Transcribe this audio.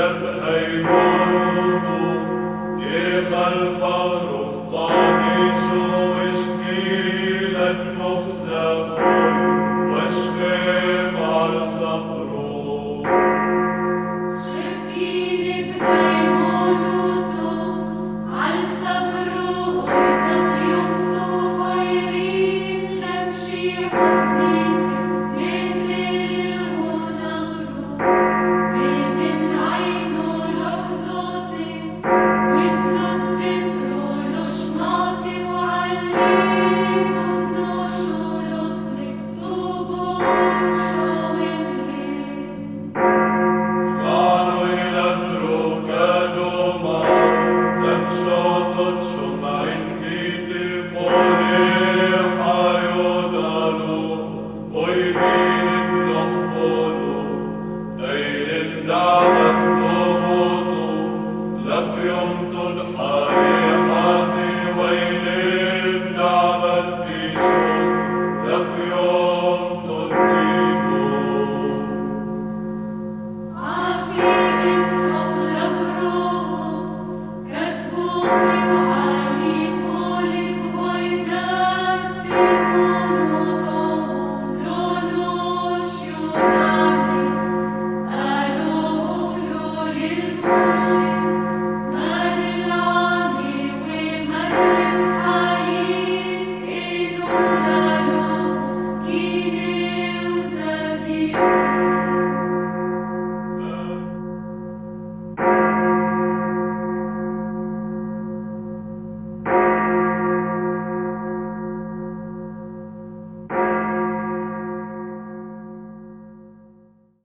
يبهي مارد يخلف رب enim loch bonu, enim damen, Amen.